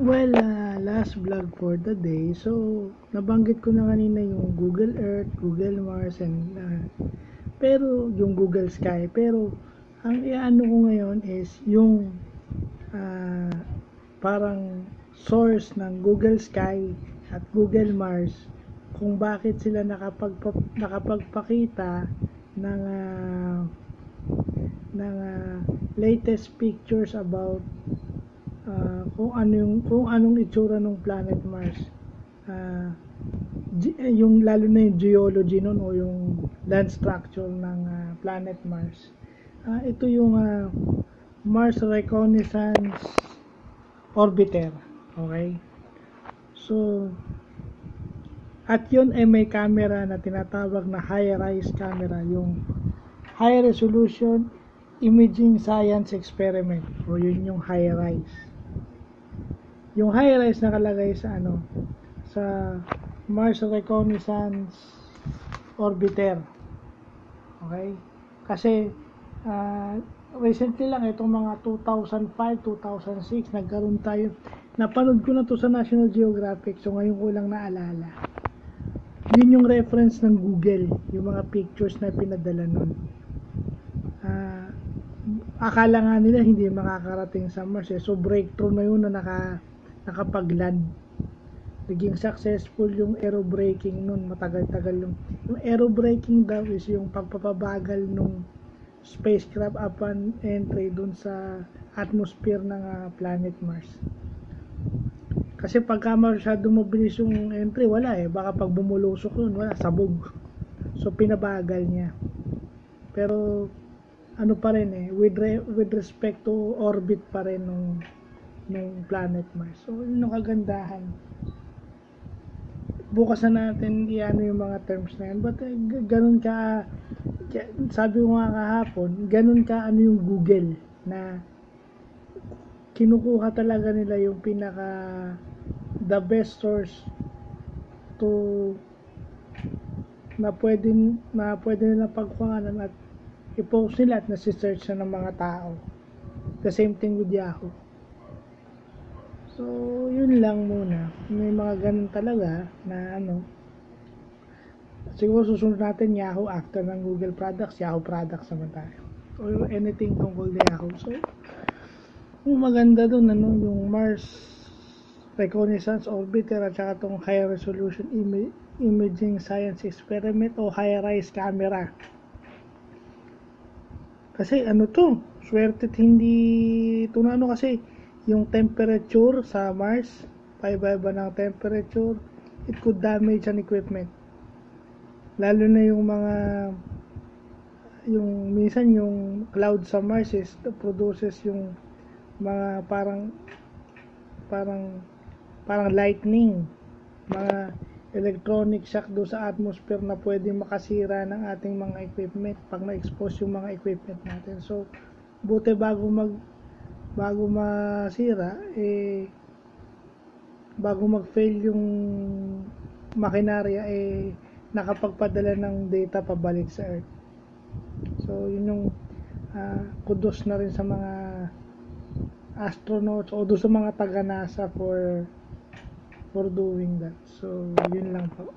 Well, uh, last vlog for the day. So, nabanggit ko na kanina yung Google Earth, Google Mars, and uh, pero yung Google Sky. Pero, ang iano ko ngayon is yung uh, parang source ng Google Sky at Google Mars kung bakit sila nakapagpa, nakapagpakita ng uh, ng uh, latest pictures about uh, kung ano yung kung anong itsura ng planet Mars. Uh, yung lalo na yung geology noon o yung land structure ng uh, planet Mars. Uh, ito yung uh, Mars Reconnaissance Orbiter. Okay? So, at yun ay may camera na tinatawag na high-rise camera, yung high resolution imaging science experiment o yun yung high-rise yung high rise nakalagay sa ano sa Mars Reconnaissance Orbiter. Okay? Kasi uh, recently lang itong mga 2005 2006 nagkaroon tayo napanood ko na to sa National Geographic so ngayon ko lang naalala. Yun yung reference ng Google yung mga pictures na pinadala nun. Uh, akala nga nila hindi makakarating sa Mars eh. so breakthrough na yun na naka nakapag-land naging successful yung aerobraking nun matagal-tagal yung yung aerobraking daw is yung pagpapabagal nung spacecraft upon entry dun sa atmosphere ng uh, planet Mars. Kasi pagka masyado mabilis yung entry wala eh. Baka pag bumulusok yun wala sabog. So pinabagal niya. Pero ano pa rin eh with, re, with respect to orbit pa rin nung ng planet Mars. So, yun yung kagandahan. Bukas na natin iano yung mga terms na yan. But, eh, ganun ka, sabi ko nga kahapon, ganun ka ano yung Google na kinukuha talaga nila yung pinaka the best source to na pwede na pwede nila pagkuhanan at i-post nila at nasi-search na ng mga tao. The same thing with Yahoo. So, yun lang muna. May mga ganun talaga na ano. Siguro susunod natin Yahoo after ng Google products, Yahoo products naman tayo. Or anything tungkol sa Yahoo. So, yung maganda dun, ano, yung Mars Reconnaissance Orbiter at saka tong High Resolution Im Imaging Science Experiment o High Rise Camera. Kasi ano to, swerte hindi, ito na ano kasi, yung temperature sa Mars, paiba-iba ng temperature, it could damage an equipment. Lalo na yung mga yung minsan yung cloud sa Mars is produces yung mga parang parang parang lightning mga electronic shock do sa atmosphere na pwedeng makasira ng ating mga equipment pag na-expose yung mga equipment natin so buti bago mag bago masira eh bago mag-fail yung makinarya eh nakapagpadala ng data pabalik sa Earth. So yun yung uh, kudos na rin sa mga astronauts o do sa mga taga NASA for for doing that. So yun lang po.